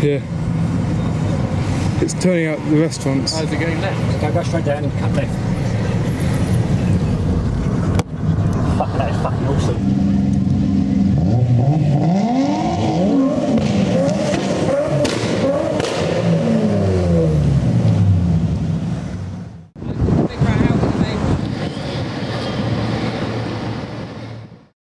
Yeah. It's turning out the restaurants. How's it going left? Go, go straight down and cut left.